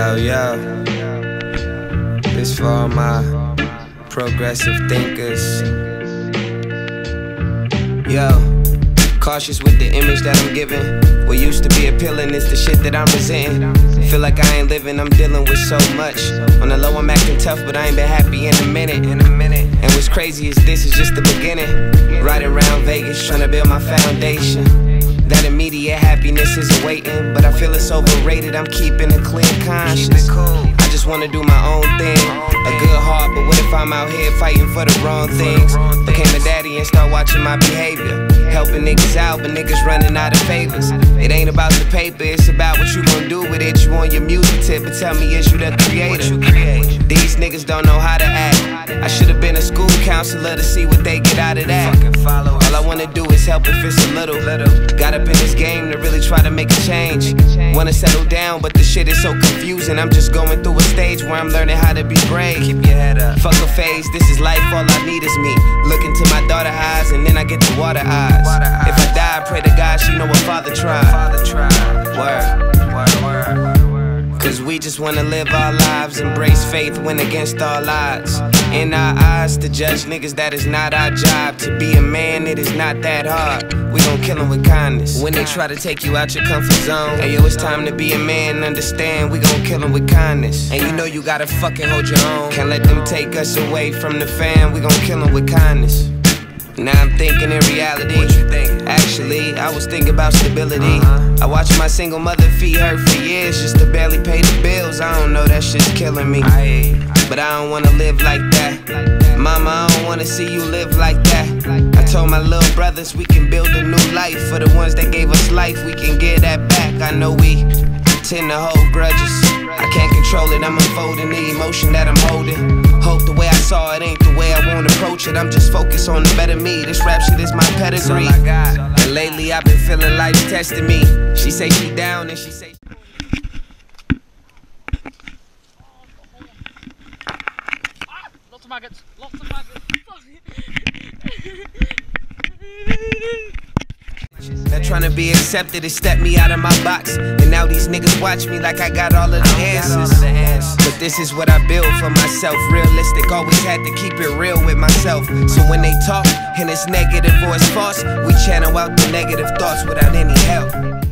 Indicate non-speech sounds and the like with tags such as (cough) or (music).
Yo, yo. This for all my progressive thinkers. Yo. Cautious with the image that I'm giving. What used to be appealing is the shit that I'm resenting. Feel like I ain't living, I'm dealing with so much. On the low, I'm acting tough, but I ain't been happy in a minute. In a minute. And what's crazy is this is just the beginning. Riding around Vegas, trying to build my foundation. That immediate happiness is waiting, but I feel it's overrated. I'm keeping a clean conscience. I just wanna do my own thing. A good heart, but what if I'm out here fighting for the wrong things? Became a daddy and start watching my behavior. Helping niggas out, but niggas running out of favors. It ain't about the paper, it's about what you gon' do with it. You on your music tip, but tell me, is you the creator? These niggas don't know how to act. I should've been a school counselor to see what they get out of that. All I wanna do is help if it's a little. Got up in this game to really try to make a change. Wanna settle down, but the shit is so confusing. I'm just going through a stage where I'm learning how to be brave. Keep your head up. Fuck a phase, this is life, all I need is me. Look into my daughter eyes, and then I get the water eyes. If I die, Cause we just wanna live our lives, embrace faith, when against all odds. In our eyes, to judge niggas, that is not our job. To be a man, it is not that hard. We gon' kill 'em with kindness. When they try to take you out your comfort zone, hey yo, it's time to be a man, understand. We gon' kill 'em with kindness. And you know you gotta fucking hold your own. Can't let them take us away from the fam, we gon' kill 'em with kindness. Now I'm thinking in reality. What you think? Actually, I was thinking about stability. I watched my single mother feed her for years just to barely pay the bills. I don't know, that shit's killing me. But I don't wanna live like that. Mama, I don't wanna see you live like that. I told my little brothers we can build a new life. For the ones that gave us life, we can get that back. I know we tend to hold grudges. I can't control it, I'm unfolding the emotion that I'm holding. Hope the way I saw it ain't the way I wanna approach it. I'm just focused on the better me. This rap shit is my pedigree. And lately I've been feeling life's testing me. She say she down and she say. Ah, lots of maggots. Lots of maggots. (laughs) (laughs) Not trying to be accepted, it stepped me out of my box. And now these niggas watch me like I got all of the answers. But this is what I build for myself. Realistic, always had to keep it real with myself. So when they talk and it's negative or it's false, we channel out the negative thoughts without any help.